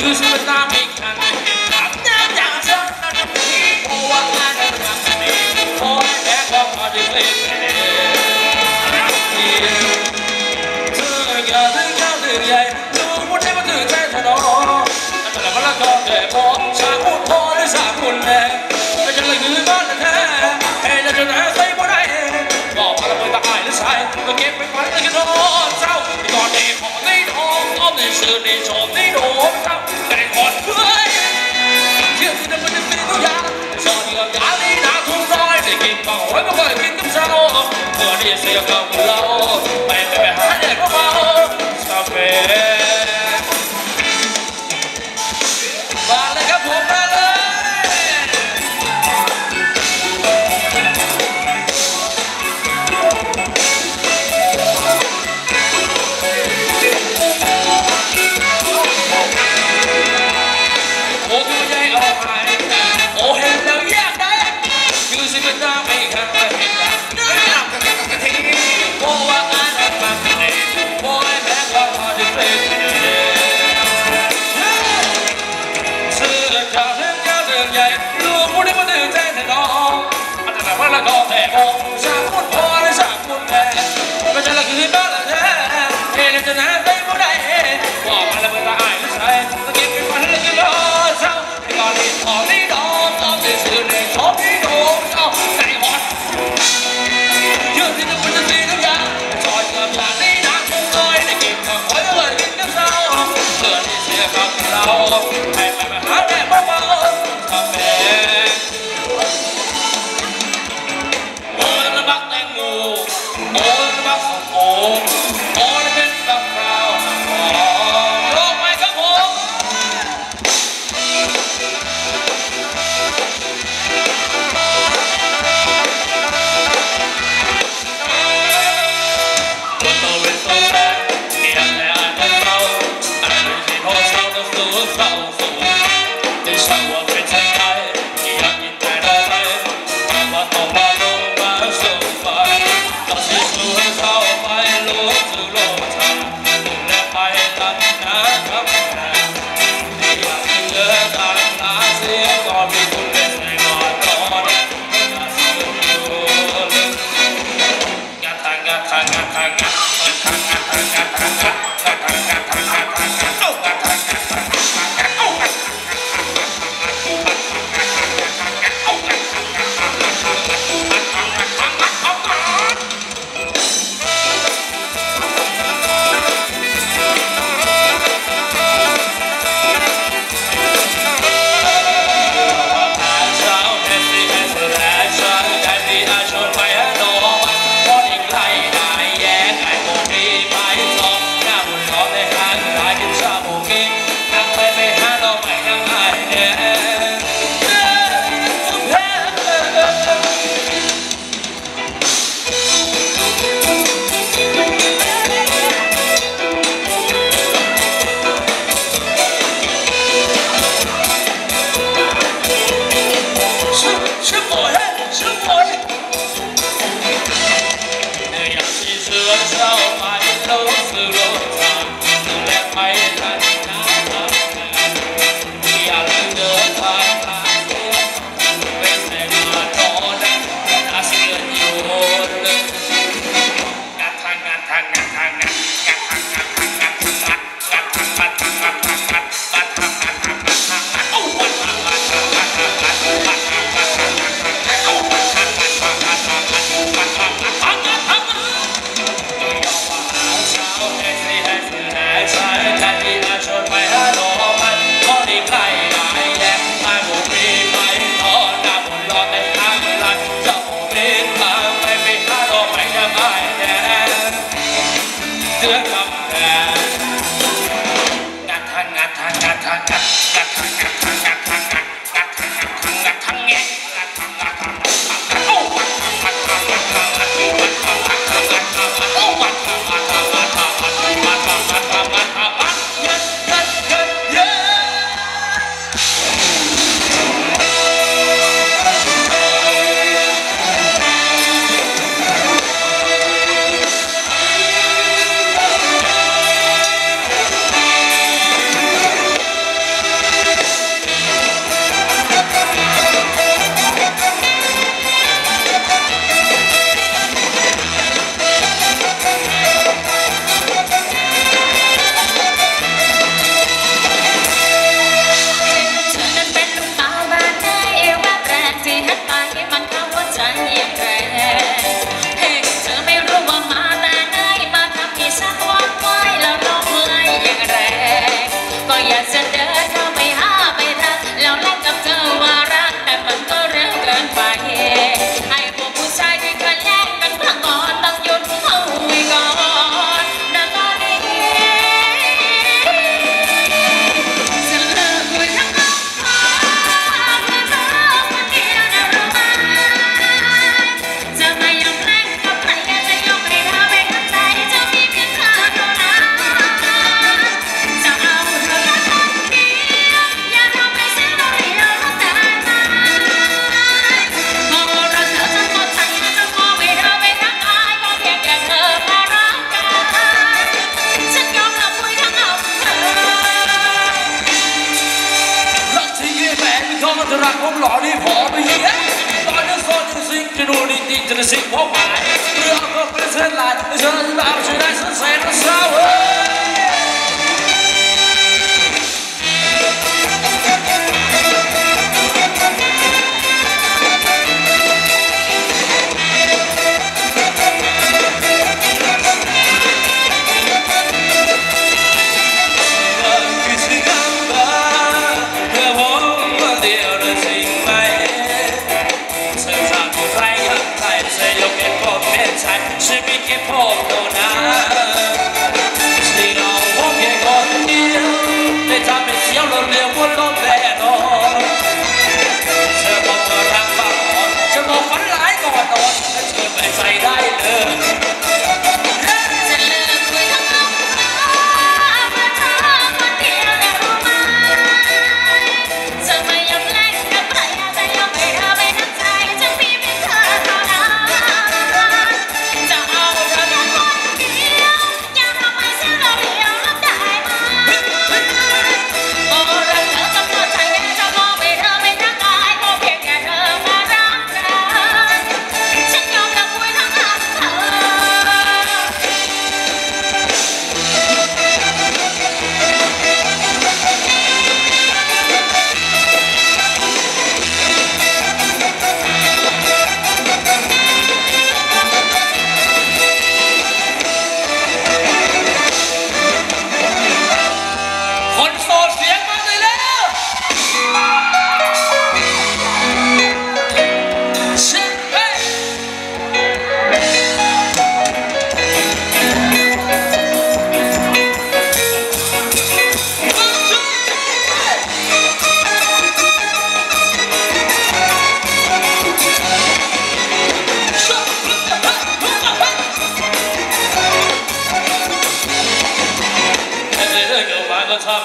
You should stop me. 怀抱快乐民族山哦，我的是要高楼。Sir.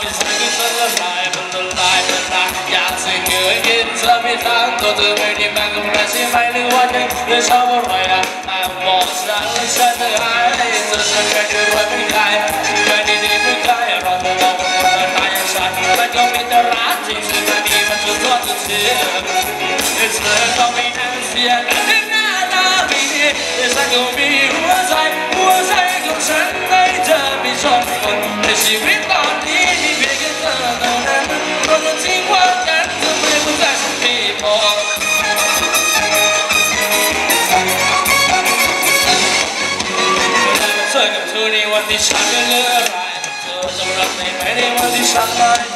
mi sangue sono mai quando l'hai per la piazza in cui chiedo mi tanto tu vedi ma non resti mai le le sono mai la le sette le it's the combination and then I love it somebody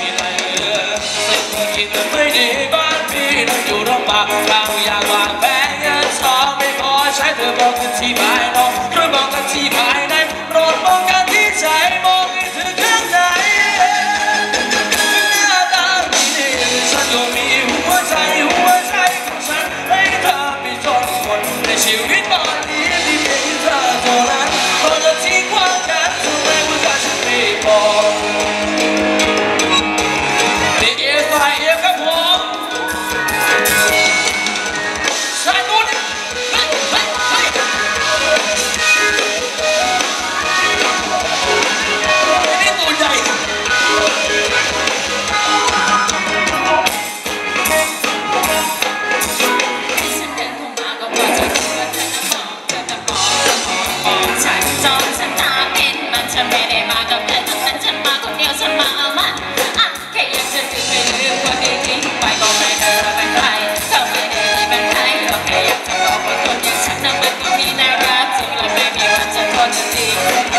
underneath.